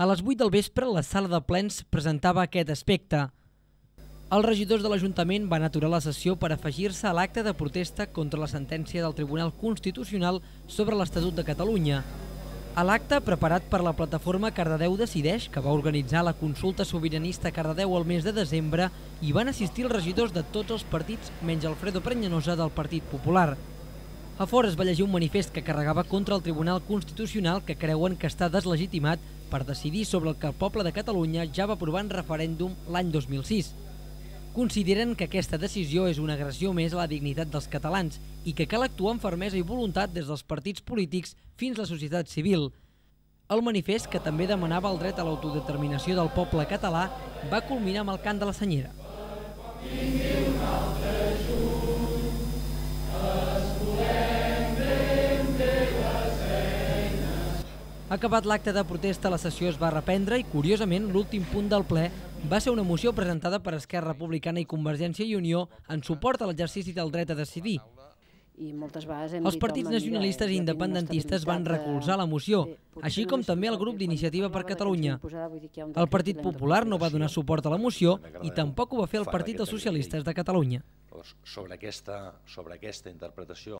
A les 8 del vespre, la sala de plens presentava aquest aspecte. Els regidors de l'Ajuntament van aturar la sessió per afegir-se a l'acte de protesta contra la sentència del Tribunal Constitucional sobre l'Estatut de Catalunya. A l'acte, preparat per la plataforma Cardedeu Decideix, que va organitzar la consulta sobiranista Cardedeu el mes de desembre, hi van assistir els regidors de tots els partits menys Alfredo Prenyanosa del Partit Popular. A fora es va llegir un manifest que carregava contra el Tribunal Constitucional que creuen que està deslegitimat per decidir sobre el que el poble de Catalunya ja va aprovar en referèndum l'any 2006. Consideren que aquesta decisió és una agressió més a la dignitat dels catalans i que cal actuar amb fermesa i voluntat des dels partits polítics fins a la societat civil. El manifest, que també demanava el dret a l'autodeterminació del poble català, va culminar amb el cant de la senyera. Acabat l'acte de protesta, la sessió es va reprendre i, curiosament, l'últim punt del ple va ser una moció presentada per Esquerra Republicana i Convergència i Unió en suport a l'exercici del dret a decidir. i moltes vegades hem Els partits nacionalistes i independentistes van recolzar la moció, així com també el grup d'Iniciativa per Catalunya. El Partit Popular no va donar suport a la moció i tampoc ho va fer el Partit dels. Socialistes de Catalunya. Llavors, sobre aquesta, sobre aquesta interpretació